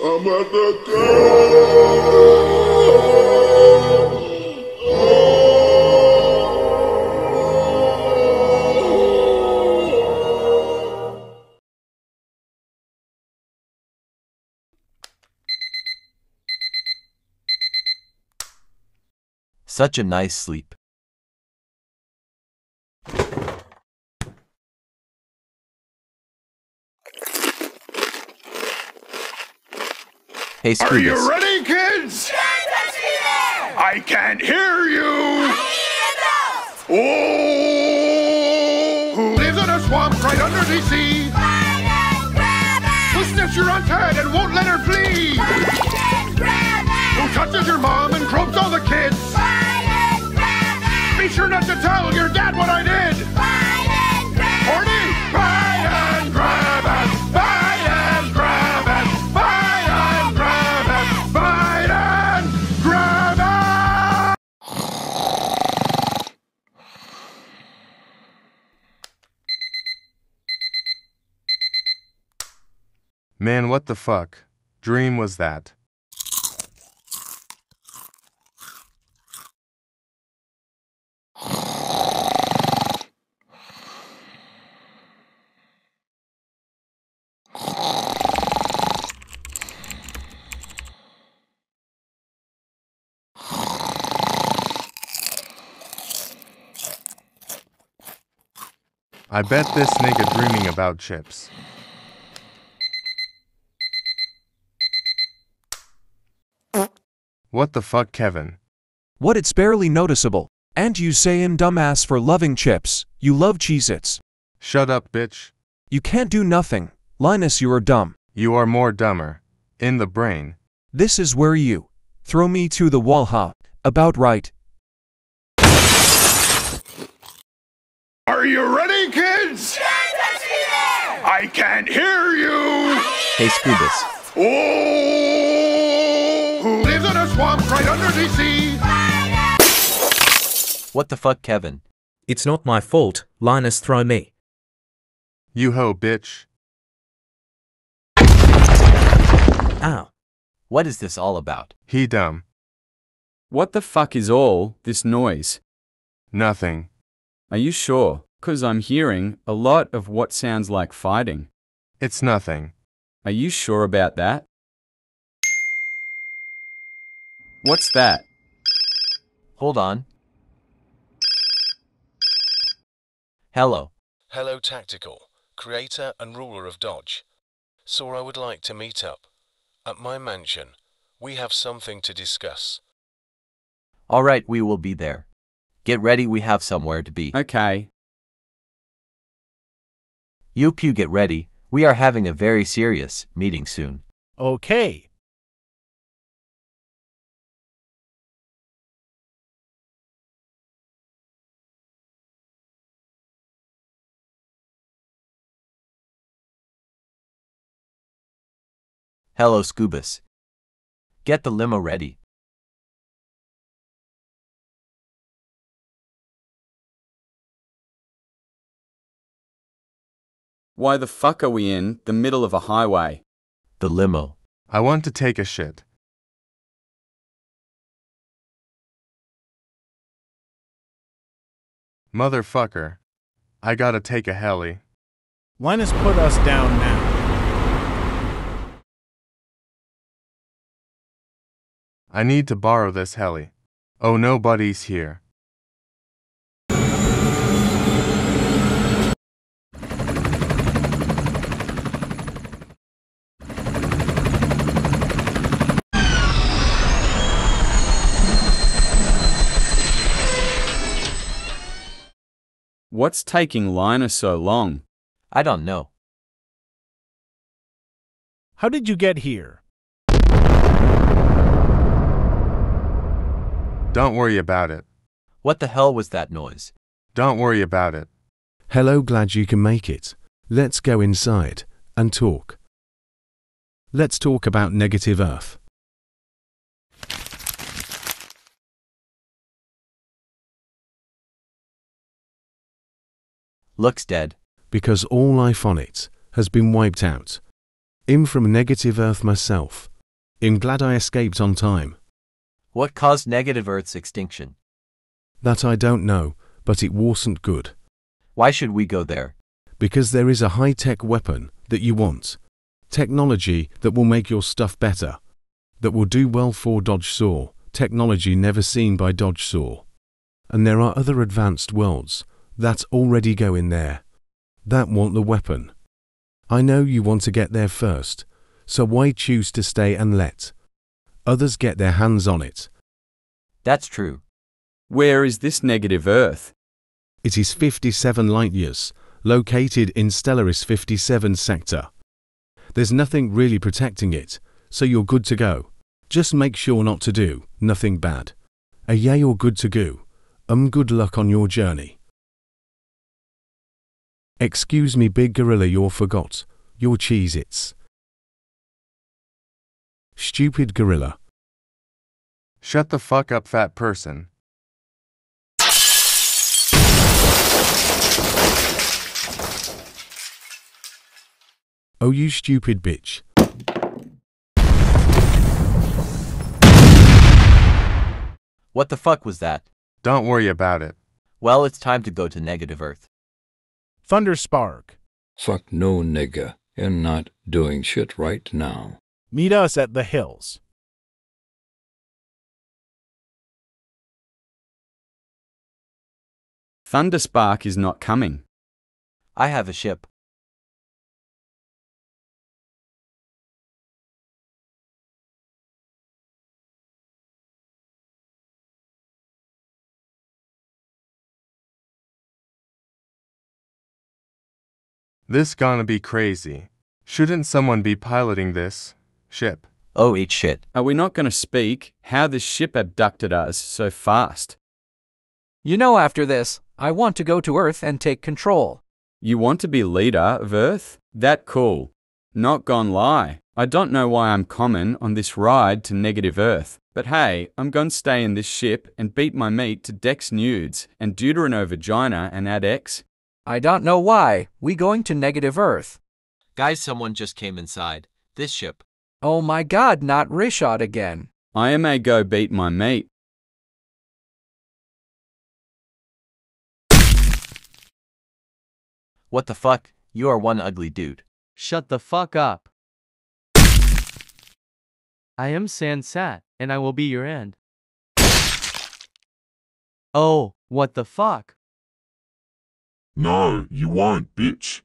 I'm at the Such a nice sleep. Hey, Are you Scootus. ready, kids? I can't hear you. Oh, who lives in a swamp right under the sea? Who sniffs your aunt's head and won't let her the fuck? Dream was that? I bet this nigga dreaming about chips. What the fuck, Kevin? What it's barely noticeable. And you say him dumbass for loving chips. You love Cheez Its. Shut up, bitch. You can't do nothing. Linus, you are dumb. You are more dumber. In the brain. This is where you throw me to the wall, huh? About right. Are you ready, kids? I can't hear you. Hey, Scootus. Oh, swamp right under the sea? What the fuck, Kevin? It's not my fault. Linus throw me. You ho, bitch. Ow. What is this all about? He dumb. What the fuck is all this noise? Nothing. Are you sure? Cause I'm hearing a lot of what sounds like fighting. It's nothing. Are you sure about that? What's that? Hold on. Hello. Hello Tactical, creator and ruler of Dodge. Saw I would like to meet up. At my mansion, we have something to discuss. All right, we will be there. Get ready, we have somewhere to be. Okay. You Pew get ready. We are having a very serious meeting soon. Okay. Hello, Scubus. Get the limo ready. Why the fuck are we in the middle of a highway? The limo. I want to take a shit. Motherfucker. I gotta take a heli. Linus put us down now. I need to borrow this heli. Oh, nobody's here. What's taking Linus so long? I don't know. How did you get here? Don't worry about it. What the hell was that noise? Don't worry about it. Hello, glad you can make it. Let's go inside and talk. Let's talk about negative Earth. Looks dead. Because all life on it has been wiped out. I'm from negative Earth myself. I'm glad I escaped on time. What caused negative Earth's extinction? That I don't know, but it wasn't good. Why should we go there? Because there is a high tech weapon that you want. Technology that will make your stuff better. That will do well for Dodge Saw. Technology never seen by Dodge Saw. And there are other advanced worlds that already go in there. That want the weapon. I know you want to get there first, so why choose to stay and let others get their hands on it? That's true. Where is this negative Earth? It is 57 light years, located in Stellaris 57 sector. There's nothing really protecting it, so you're good to go. Just make sure not to do nothing bad. A yay or good to go. Um, good luck on your journey. Excuse me, big gorilla, you're forgot. Your Cheez Its. Stupid gorilla. Shut the fuck up, fat person. Oh, you stupid bitch. What the fuck was that? Don't worry about it. Well, it's time to go to negative Earth. Thunder Spark. Fuck no nigga. You're not doing shit right now. Meet us at the hills. Thunderspark is not coming. I have a ship. This gonna be crazy. Shouldn't someone be piloting this ship? Oh, eat shit. Are we not going to speak how this ship abducted us so fast? You know, after this, I want to go to Earth and take control. You want to be leader of Earth? That cool. Not gon' lie. I don't know why I'm common on this ride to negative Earth, but hey, I'm gonna stay in this ship and beat my meat to Dex nudes and Deuterano vagina and add X. I don't know why. We going to negative Earth. Guys, someone just came inside. This ship. Oh my god, not Rishad again. I may go beat my meat. What the fuck? You are one ugly dude. Shut the fuck up. I am Sansat, and I will be your end. Oh, what the fuck? No, you won't, bitch.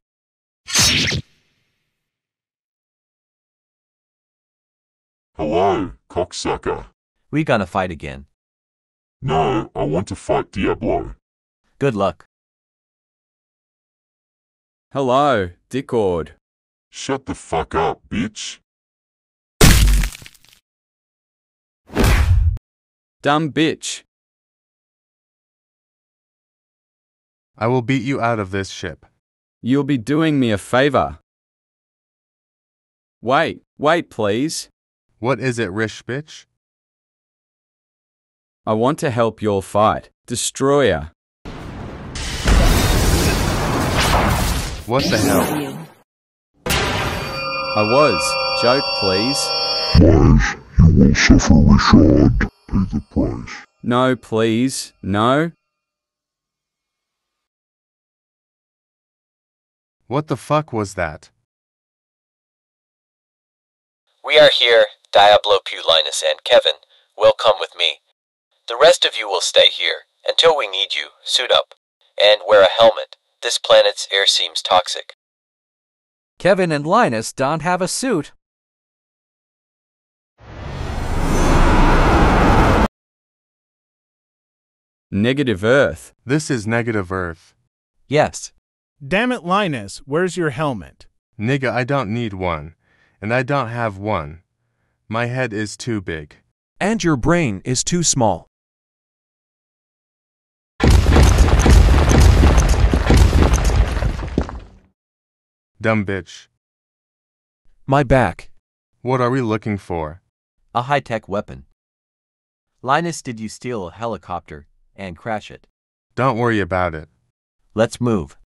Hello, cocksucker. We gonna fight again. No, I want to fight Diablo. Good luck. Hello, Dickord. Shut the fuck up, bitch. Dumb bitch. I will beat you out of this ship. You'll be doing me a favor. Wait, wait, please. What is it, Rish bitch? I want to help your fight. Destroyer. What the hell? I was. Joke, please. Lies, you will suffer Richard. Pay the price. No, please. No. What the fuck was that? We are here, Diablo Pulinus and Kevin. Will come with me. The rest of you will stay here until we need you. Suit up and wear a helmet. This planet's air seems toxic. Kevin and Linus don't have a suit. Negative Earth. This is negative Earth. Yes. Damn it, Linus, where's your helmet? Nigga, I don't need one. And I don't have one. My head is too big. And your brain is too small. Dumb bitch. My back. What are we looking for? A high tech weapon. Linus, did you steal a helicopter and crash it? Don't worry about it. Let's move.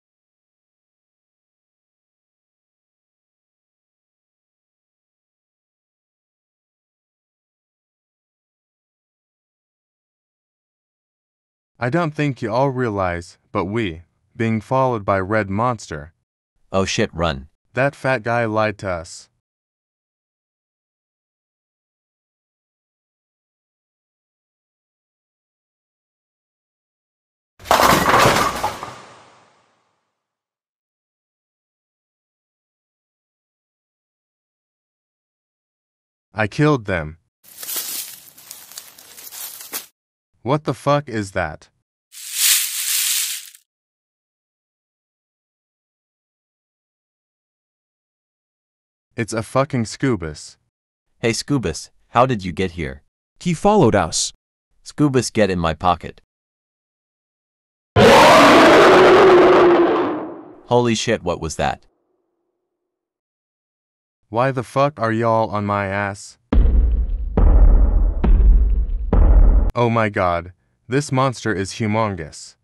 I don't think you all realize, but we, being followed by Red Monster, Oh shit, run. that fat guy lied to us. I killed them. What the fuck is that? It's a fucking Scubus. Hey Scubus, how did you get here? He followed us. Scubus, get in my pocket. Holy shit, what was that? Why the fuck are y'all on my ass? Oh my god, this monster is humongous.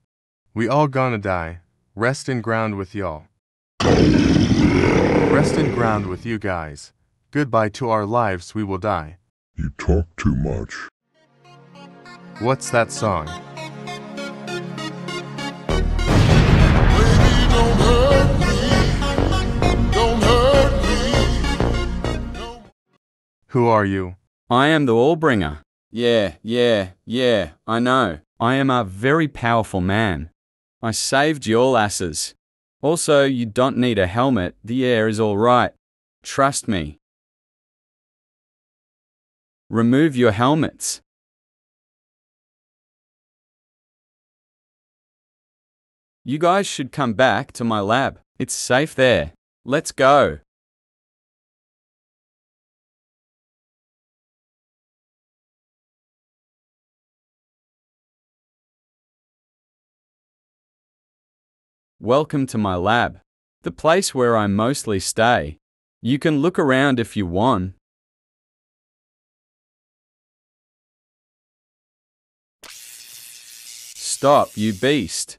We all gonna die. Rest in ground with y'all. Rest in ground with you guys. Goodbye to our lives, we will die. You talk too much. What's that song? Who are you? I am the Allbringer. Yeah, yeah, yeah, I know. I am a very powerful man. I saved your asses. Also, you don't need a helmet. The air is all right. Trust me. Remove your helmets. You guys should come back to my lab. It's safe there. Let's go. Welcome to my lab, the place where I mostly stay. You can look around if you want. Stop, you beast.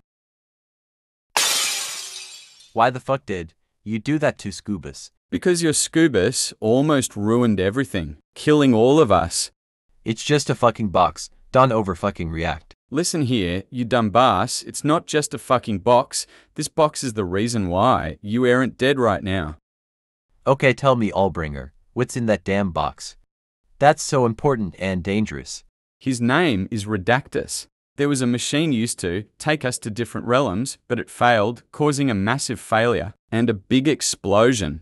Why the fuck did you do that to Scubus? Because your Scubus almost ruined everything, killing all of us. It's just a fucking box. Don't over fucking react. Listen here, you dumb bass, it's not just a fucking box. This box is the reason why you aren't dead right now. Okay, tell me, Allbringer, what's in that damn box? That's so important and dangerous. His name is Redactus. There was a machine used to take us to different realms, but it failed, causing a massive failure and a big explosion.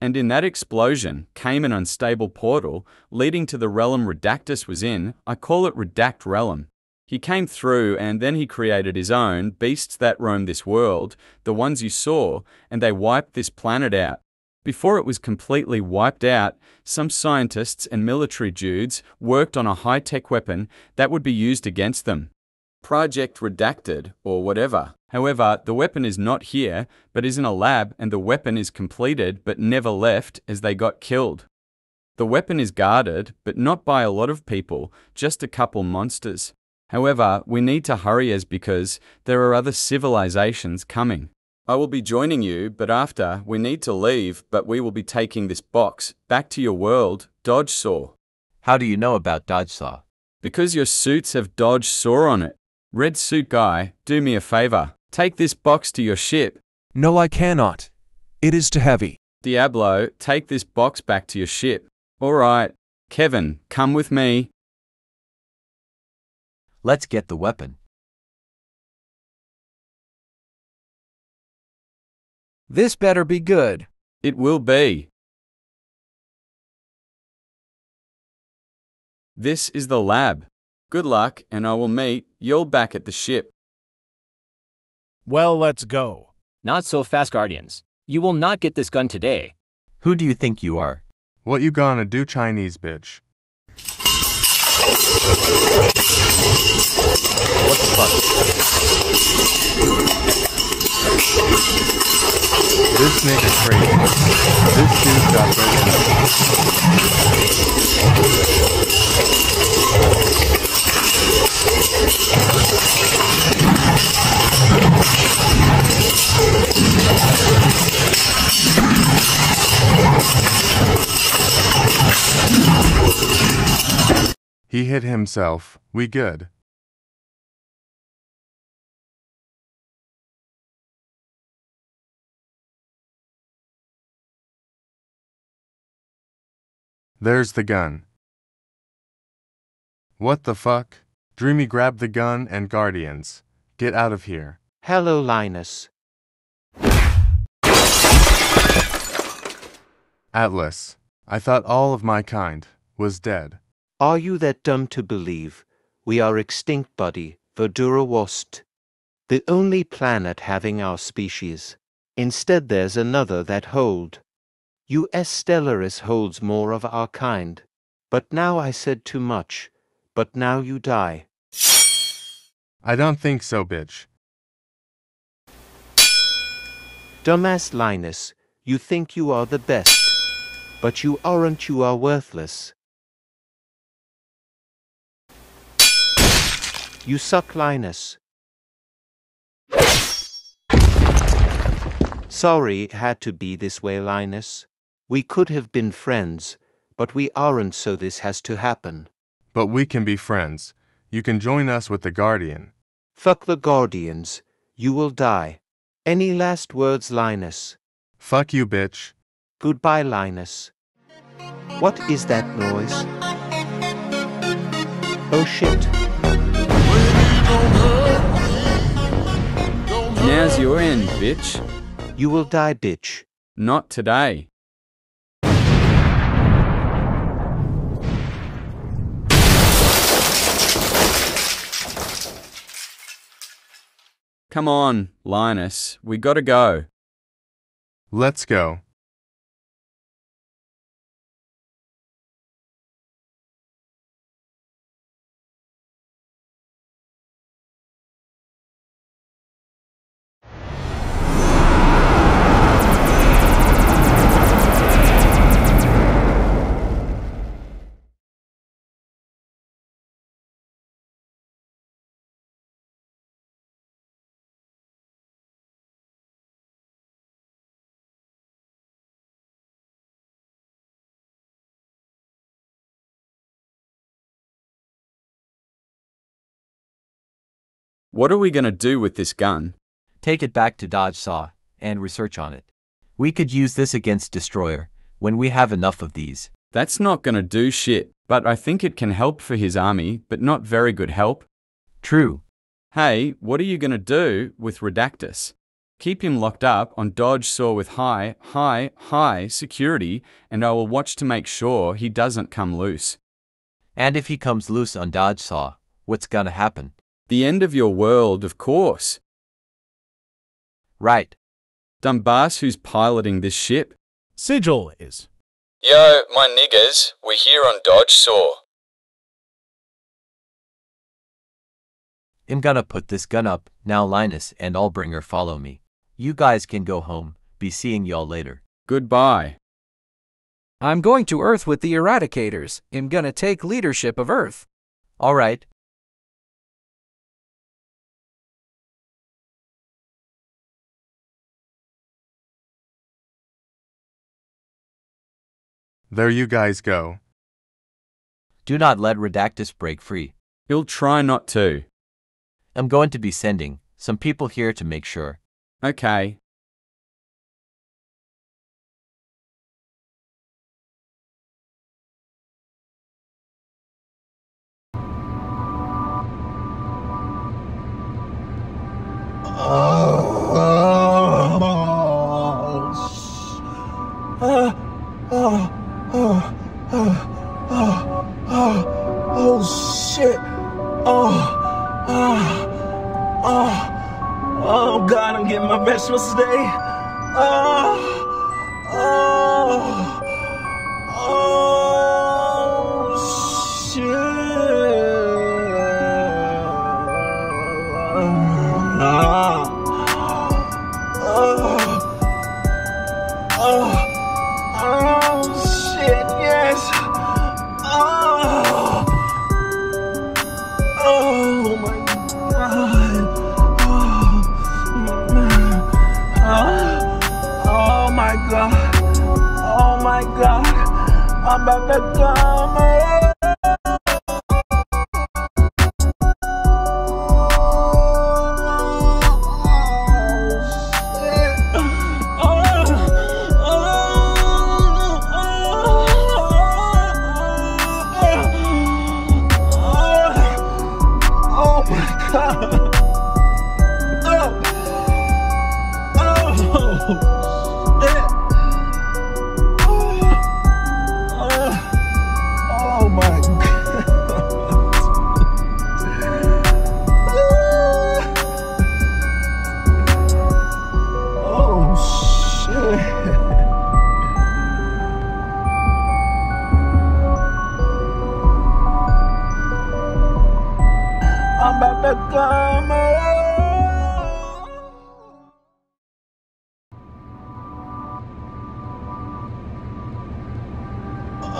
And in that explosion came an unstable portal leading to the realm Redactus was in. I call it Redact Realm. He came through and then he created his own beasts that roam this world, the ones you saw, and they wiped this planet out. Before it was completely wiped out, some scientists and military dudes worked on a high tech weapon that would be used against them. Project Redacted, or whatever. However, the weapon is not here, but is in a lab, and the weapon is completed but never left as they got killed. The weapon is guarded, but not by a lot of people, just a couple monsters. However, we need to hurry as because there are other civilizations coming. I will be joining you, but after, we need to leave, but we will be taking this box back to your world, Dodge Saw. How do you know about Dodge Saw? Because your suits have Dodge Saw on it. Red suit guy, do me a favor. Take this box to your ship. No, I cannot. It is too heavy. Diablo, take this box back to your ship. Alright. Kevin, come with me. Let's get the weapon. This better be good. It will be. This is the lab. Good luck, and I will meet you back at the ship. Well, let's go. Not so fast, Guardians. You will not get this gun today. Who do you think you are? What you gonna do, Chinese bitch? What the fuck? This nigga crazy. This dude got He hit himself. We good. There's the gun. What the fuck? Dreamy grab the gun and Guardians. Get out of here. Hello, Linus. Atlas. I thought all of my kind was dead. Are you that dumb to believe? We are extinct, buddy. Verdura Wost. The only planet having our species. Instead, there's another that hold. US Stellaris holds more of our kind. But now I said too much. But now you die. I don't think so, bitch. Dumbass Linus, you think you are the best. But you aren't, you are worthless. You suck, Linus. Sorry it had to be this way, Linus. We could have been friends, but we aren't, so this has to happen. But we can be friends. You can join us with the Guardian. Fuck the Guardians. You will die. Any last words, Linus? Fuck you, bitch. Goodbye, Linus. What is that noise? Oh shit. Now's your end, bitch. You will die, bitch. Not today. Come on, Linus. We gotta go. Let's go. What are we gonna do with this gun? Take it back to Dodge Saw and research on it. We could use this against Destroyer when we have enough of these. That's not gonna do shit, but I think it can help for his army, but not very good help. True. Hey, what are you gonna do with Redactus? Keep him locked up on Dodge Saw with high, high, high security, and I will watch to make sure he doesn't come loose. And if he comes loose on Dodge Saw, what's gonna happen? The end of your world, of course. Right. Dumbass who's piloting this ship? Sigil is. Yo, my niggers, we're here on Dodge Saw. I'm gonna put this gun up, now Linus and Allbringer follow me. You guys can go home, be seeing y'all later. Goodbye. I'm going to Earth with the Eradicators. I'm gonna take leadership of Earth. Alright. There you guys go. Do not let Redactus break free. He'll try not to. I'm going to be sending some people here to make sure. Okay. Oh, Today. Oh, oh, oh,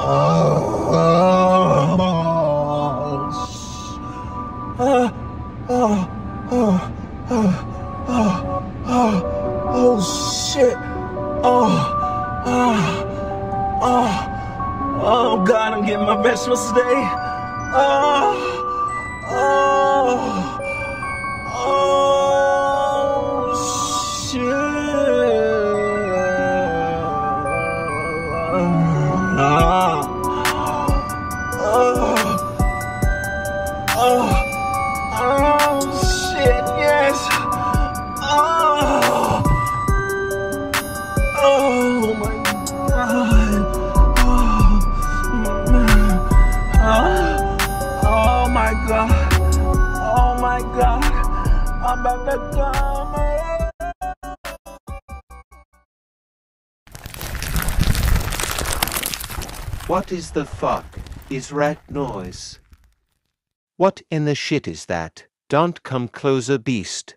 Oh. What is the fuck is rat noise? What in the shit is that? Don't come closer, beast.